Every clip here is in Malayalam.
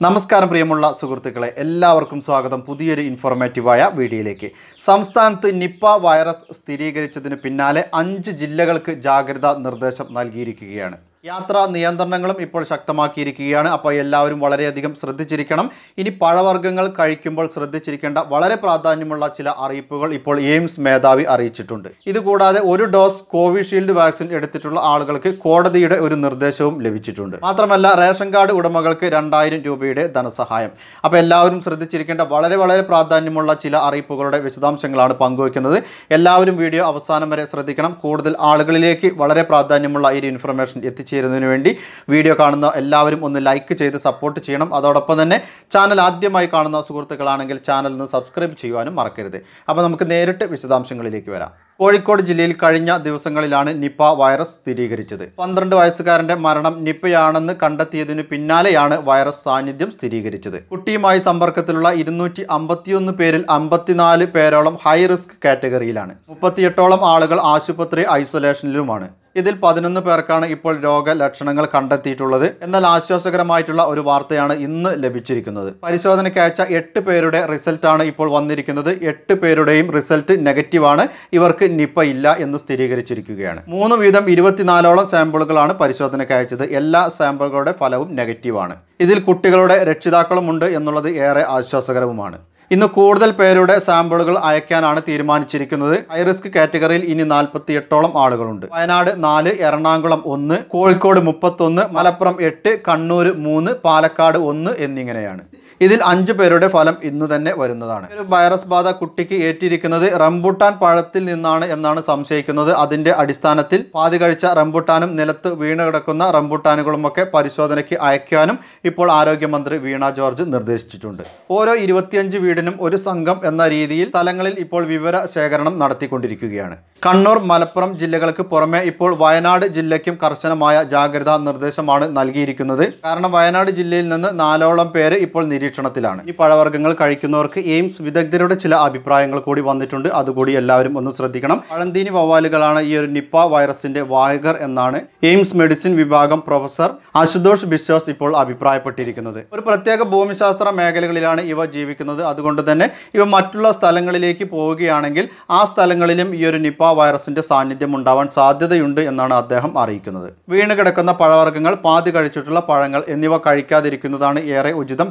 നമസ്കാരം പ്രിയമുള്ള സുഹൃത്തുക്കളെ എല്ലാവർക്കും സ്വാഗതം പുതിയൊരു ഇൻഫോർമേറ്റീവായ വീഡിയോയിലേക്ക്. സംസ്ഥാനത്ത് നിപ്പ വൈറസ് സ്ഥിരീകരിച്ചതിന് പിന്നാലെ അഞ്ച് ജില്ലകൾക്ക് ജാഗ്രതാ നിർദ്ദേശം നൽകിയിരിക്കുകയാണ്. യാത്രാ നിയന്ത്രണങ്ങളും ഇപ്പോൾ ശക്തമാക്കിയിരിക്കുകയാണ്. അപ്പോൾ എല്ലാവരും വളരെയധികം ശ്രദ്ധിച്ചിരിക്കണം. ഇനി പഴവർഗങ്ങൾ കഴിക്കുമ്പോൾ ശ്രദ്ധിച്ചിരിക്കേണ്ട വളരെ പ്രാധാന്യമുള്ള ചില അറിയിപ്പുകൾ ഇപ്പോൾ എയിംസ് മേധാവി അറിയിച്ചിട്ടുണ്ട്. ഇതുകൂടാതെ ഒരു ഡോസ് കോവിഷീൽഡ് വാക്സിൻ എടുത്തിട്ടുള്ള ആളുകൾക്ക് കോടതിയുടെ ഒരു നിർദ്ദേശവും ലഭിച്ചിട്ടുണ്ട്. മാത്രമല്ല റേഷൻ കാർഡ് ഉടമകൾക്ക് രണ്ടായിരം രൂപയുടെ ധനസഹായം. അപ്പോൾ എല്ലാവരും ശ്രദ്ധിച്ചിരിക്കേണ്ട വളരെ വളരെ പ്രാധാന്യമുള്ള ചില അറിയിപ്പുകളുടെ വിശദാംശങ്ങളാണ് പങ്കുവയ്ക്കുന്നത്. എല്ലാവരും വീഡിയോ അവസാനം വരെ ശ്രദ്ധിക്കണം. കൂടുതൽ ആളുകളിലേക്ക് വളരെ പ്രാധാന്യമുള്ള ഈ ഇൻഫർമേഷൻ ഇൻഫർമേഷൻ എത്തിച്ചേരുന്നതിന് വേണ്ടി വീഡിയോ കാണുന്ന എല്ലാവരും ഒന്ന് ലൈക്ക് ചെയ്ത് സപ്പോർട്ട് ചെയ്യണം. അതോടൊപ്പം തന്നെ ചാനൽ ആദ്യമായി കാണുന്ന സുഹൃത്തുക്കളാണെങ്കിൽ ചാനൽ ഒന്ന് സബ്സ്ക്രൈബ് ചെയ്യുവാനും മറക്കരുത്. അപ്പോൾ നമുക്ക് നേരിട്ട് വിശദാംശങ്ങളിലേക്ക് വരാം. കോഴിക്കോട് ജില്ലയിൽ കഴിഞ്ഞ ദിവസങ്ങളിലാണ് നിപ്പ വൈറസ് സ്ഥിരീകരിച്ചത്. പന്ത്രണ്ട് വയസ്സുകാരന്റെ മരണം നിപ്പയാണെന്ന് കണ്ടെത്തിയതിനു പിന്നാലെയാണ് വൈറസ് സാന്നിധ്യം സ്ഥിരീകരിച്ചത്. കുട്ടിയുമായി സമ്പർക്കത്തിലുള്ള ഇരുന്നൂറ്റി അമ്പത്തിയൊന്ന് പേരിൽ അമ്പത്തിനാല് പേരോളം ഹൈ റിസ്ക് കാറ്റഗറിയിലാണ് മുപ്പത്തിയെട്ടോളം ആളുകൾ ആശുപത്രി ഐസൊലേഷനിലുമാണ് ഇതിൽ പതിനൊന്ന് പേർക്കാണ് ഇപ്പോൾ രോഗലക്ഷണങ്ങൾ കണ്ടെത്തിയിട്ടുള്ളത്. എന്നാൽ ആശ്വാസകരമായിട്ടുള്ള ഒരു വാർത്തയാണ് ഇന്ന് ലഭിച്ചിരിക്കുന്നത്. പരിശോധനയ്ക്ക് അയച്ച എട്ട് പേരുടെ റിസൾട്ടാണ് ഇപ്പോൾ വന്നിരിക്കുന്നത്. എട്ട് പേരുടെയും റിസൾട്ട് നെഗറ്റീവാണ്. ഇവർക്ക് നിപ്പ ഇല്ല എന്ന് സ്ഥിരീകരിച്ചിരിക്കുകയാണ്. മൂന്ന് വീതം ഇരുപത്തിനാലോളം സാമ്പിളുകളാണ് പരിശോധനയ്ക്ക് അയച്ചത് എല്ലാ സാമ്പിളുകളുടെ ഫലവും നെഗറ്റീവാണ്. ഇതിൽ കുട്ടികളുടെ രക്ഷിതാക്കളുമുണ്ട് എന്നുള്ളത് ഏറെ ആശ്വാസകരവുമാണ്. ഇന്ന് കൂടുതൽ പേരുടെ സാമ്പിളുകൾ അയക്കാനാണ് തീരുമാനിച്ചിരിക്കുന്നത്. ഹൈ റിസ്ക് കാറ്റഗറിയിൽ ഇനി നാൽപ്പത്തി എട്ടോളം ആളുകളുണ്ട്. വയനാട് നാല് എറണാകുളം ഒന്ന് കോഴിക്കോട് മുപ്പത്തൊന്ന് മലപ്പുറം എട്ട് കണ്ണൂർ മൂന്ന് പാലക്കാട് ഒന്ന് എന്നിങ്ങനെയാണ്. ഇതിൽ അഞ്ച് പേരുടെ ഫലം ഇന്ന് തന്നെ വരുന്നതാണ്. ഒരു വൈറസ് ബാധ കുട്ടിക്ക് ഏറ്റിരിക്കുന്നത് റംബുട്ടാൻ പഴത്തിൽ നിന്നാണ് എന്നാണ് സംശയിക്കുന്നത്. അതിന്റെ അടിസ്ഥാനത്തിൽ പാതി കഴിച്ച റംബുട്ടാനും നിലത്ത് വീണ് കിടക്കുന്ന റംബുട്ടാനുകളുമൊക്കെ പരിശോധനയ്ക്ക് അയക്കാനും ഇപ്പോൾ ആരോഗ്യമന്ത്രി വീണ ജോർജ് നിർദ്ദേശിച്ചിട്ടുണ്ട്. ഓരോ ഇരുപത്തിയഞ്ച് വീടിനും ഒരു സംഘം എന്ന രീതിയിൽ സ്ഥലങ്ങളിൽ ഇപ്പോൾ വിവര ശേഖരണം നടത്തിക്കൊണ്ടിരിക്കുകയാണ്. കണ്ണൂർ മലപ്പുറം ജില്ലകൾക്ക് പുറമെ ഇപ്പോൾ വയനാട് ജില്ലയ്ക്കും കർശനമായ ജാഗ്രതാ നിർദ്ദേശമാണ് നൽകിയിരിക്കുന്നത്. കാരണം വയനാട് ജില്ലയിൽ നിന്ന് നാലോളം പേര് ഇപ്പോൾ നിരീക്ഷണത്തിലാണ്. ഈ പഴവർഗങ്ങൾ കഴിക്കുന്നവർക്ക് എയിംസ് വിദഗ്ധരുടെ ചില അഭിപ്രായങ്ങൾ കൂടി വന്നിട്ടുണ്ട്. അതുകൂടി എല്ലാവരും ഒന്ന് ശ്രദ്ധിക്കണം. പഴന്തീനി വവ്വാലുകളാണ് ഈ ഒരു നിപ്പ വൈറസിന്റെ വായകർ എന്നാണ് എയിംസ് മെഡിസിൻ വിഭാഗം പ്രൊഫസർ അശുതോഷ് ബിശ്വാസ് ഇപ്പോൾ അഭിപ്രായപ്പെട്ടിരിക്കുന്നത്. ഒരു പ്രത്യേക ഭൂമിശാസ്ത്ര മേഖലകളിലാണ് ഇവ ജീവിക്കുന്നത്. അതുകൊണ്ട് തന്നെ ഇവ മറ്റുള്ള സ്ഥലങ്ങളിലേക്ക് പോവുകയാണെങ്കിൽ ആ സ്ഥലങ്ങളിലും ഈ ഒരു നിപ്പ വൈറസിന്റെ സാന്നിധ്യം ഉണ്ടാവാൻ സാധ്യതയുണ്ട് എന്നാണ് അദ്ദേഹം അറിയിക്കുന്നത്. വീണ് കിടക്കുന്ന പഴവർഗങ്ങൾ പാതി കഴിച്ചിട്ടുള്ള പഴങ്ങൾ എന്നിവ കഴിക്കാതിരിക്കുന്നതാണ് ഏറെ ഉചിതം.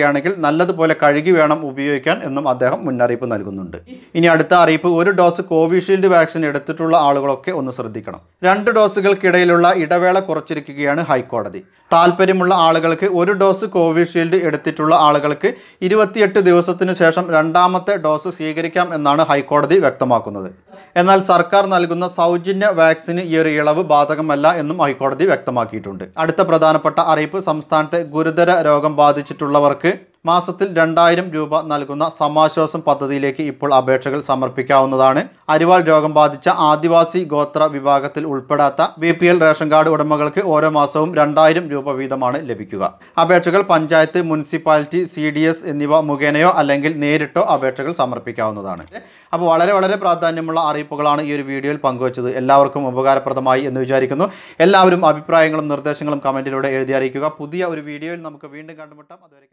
കഴിക്കുകയാണെങ്കിൽ നല്ലതുപോലെ കഴുകി വേണം ഉപയോഗിക്കാൻ എന്നും അദ്ദേഹം മുന്നറിയിപ്പ് നൽകുന്നുണ്ട്. ഇനി അടുത്ത അറിയിപ്പ് ഒരു ഡോസ് കോവിഷീൽഡ് വാക്സിൻ എടുത്തിട്ടുള്ള ആളുകളൊക്കെ ഒന്ന് ശ്രദ്ധിക്കണം. രണ്ട് ഡോസുകൾക്കിടയിലുള്ള ഇടവേള കുറച്ചിരിക്കുകയാണ് ഹൈക്കോടതി. താല്പര്യമുള്ള ആളുകൾക്ക് ഒരു ഡോസ് കോവിഷീൽഡ് എടുത്തിട്ടുള്ള ആളുകൾക്ക് ഇരുപത്തിയെട്ട് ദിവസത്തിനു ശേഷം രണ്ടാമത്തെ ഡോസ് സ്വീകരിക്കാം എന്നാണ് ഹൈക്കോടതി വ്യക്തമാക്കുന്നത്. എന്നാൽ സർക്കാർ നൽകുന്ന സൗജന്യ വാക്സിന് ഈ ഒരു ഇളവ് ബാധകമല്ല എന്നും ഹൈക്കോടതി വ്യക്തമാക്കിയിട്ടുണ്ട്. അടുത്ത പ്രധാനപ്പെട്ട അറിയിപ്പ് സംസ്ഥാനത്തെ ഗുരുതര രോഗം ബാധിച്ചിട്ടുള്ളവർക്ക് മാസത്തിൽ രണ്ടായിരം രൂപ നൽകുന്ന സമാശ്വാസം പദ്ധതിയിലേക്ക് ഇപ്പോൾ അപേക്ഷകൾ സമർപ്പിക്കാവുന്നതാണ്. അരിവാൾ രോഗം ബാധിച്ച ആദിവാസി ഗോത്ര വിഭാഗത്തിൽ ഉൾപ്പെടാത്ത B P L ration card ഉടമകൾക്ക് ഓരോ മാസവും രണ്ടായിരം രൂപ വീതമാണ് ലഭിക്കുക. അപേക്ഷകൾ panchayat municipality C D S എന്നിവ മുഖേനയോ അല്ലെങ്കിൽ നേരിട്ടോ അപേക്ഷകൾ സമർപ്പിക്കാവുന്നതാണ്. അപ്പോൾ വളരെ വളരെ പ്രാധാന്യമുള്ള അറിയിപ്പുകളാണ് ഈ ഒരു വീഡിയോയിൽ പങ്കുവച്ചത്. എല്ലാവർക്കും ഉപകാരപ്രദമായി എന്ന് വിചാരിക്കുന്നു. എല്ലാവരും അഭിപ്രായങ്ങളും നിർദ്ദേശങ്ങളും കമന്റിലൂടെ എഴുതി അറിയിക്കുക. പുതിയ ഒരു വീഡിയോയിൽ നമുക്ക് വീണ്ടും കണ്ടുമുട്ടാം. അതുവരെ